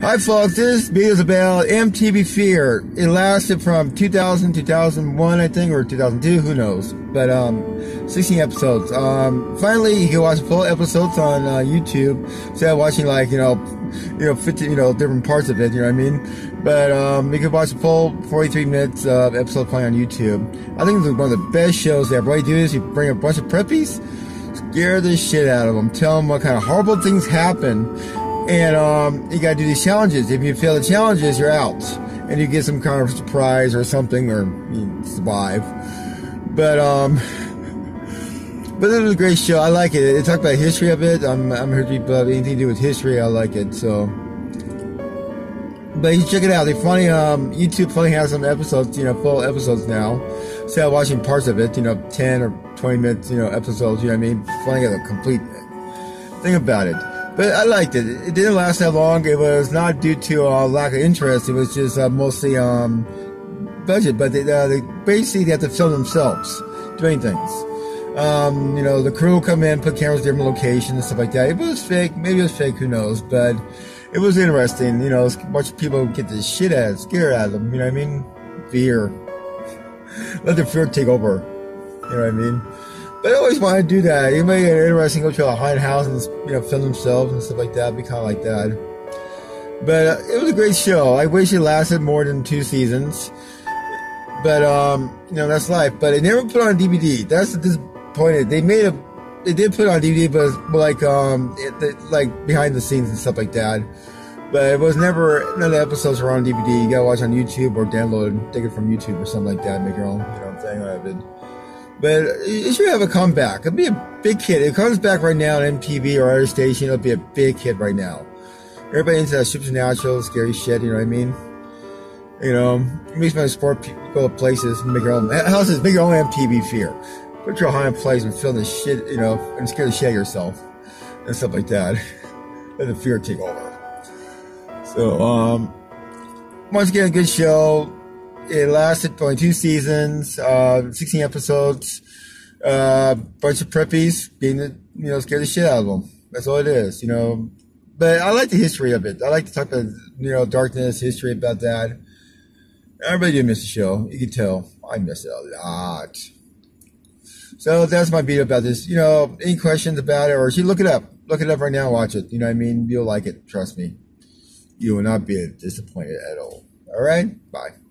Hi, folks. This video is about MTV Fear. It lasted from 2000 2001, I think, or 2002. Who knows? But um, 16 episodes. Um, finally, you can watch full episodes on uh, YouTube instead of watching like you know, you know, 50, you know, different parts of it. You know what I mean? But um, you can watch the full 43 minutes of episode playing on YouTube. I think it's one of the best shows ever. What you do is you bring a bunch of preppies, scare the shit out of them, tell them what kind of horrible things happen and um, you gotta do these challenges. If you fail the challenges, you're out, and you get some kind of surprise or something, or you survive. But um, but it was a great show. I like it. It talked about history of it. I'm I'm a history buff. Anything to do with history, I like it. So. But you check it out. They funny. Um, YouTube funny has some episodes, you know, full episodes now. Instead of watching parts of it, you know, ten or twenty minutes, you know, episodes. You know what I mean? Funny got a complete thing about it. But I liked it. It didn't last that long. It was not due to uh, lack of interest. It was just uh, mostly um, budget. But they, uh, they basically they have to film themselves doing things. Um, you know, the crew come in, put cameras in different locations and stuff like that. It was fake. Maybe it was fake. Who knows? But it was interesting. You know, watch people get the shit out, scared out of them. You know what I mean? Fear. Let the fear take over. You know what I mean? But I always want to do that. Anybody interesting, go to a haunted house and you know film themselves and stuff like that. Be kind of like that. But uh, it was a great show. I wish it lasted more than two seasons. But um, you know that's life. But it never put on DVD. That's disappointed. They made a, they did put it on DVD, but like um, it, like behind the scenes and stuff like that. But it was never none of the episodes were on DVD. You gotta watch on YouTube or download, take it from YouTube or something like that. Make your own, you know, thing out of it. But it should have a comeback. It'll be a big hit. It comes back right now on MTV or other station. It'll be a big hit right now. Everybody into that supernatural, scary shit. You know what I mean? You know, it makes my sport go to places, make your own houses, make your own MTV fear. Put your high place and film the shit, you know, and scare the shit out of yourself and stuff like that. Let the fear take over. So, um, once again, good show it lasted only two seasons, uh, 16 episodes, a uh, bunch of preppies being, you know, scared the shit out of them. That's all it is, you know. But I like the history of it. I like to talk about, you know, darkness, history about that. Everybody did miss the show. You can tell. I miss it a lot. So that's my video about this. You know, any questions about it, or should look it up. Look it up right now. Watch it. You know what I mean? You'll like it. Trust me. You will not be disappointed at all. All right. Bye.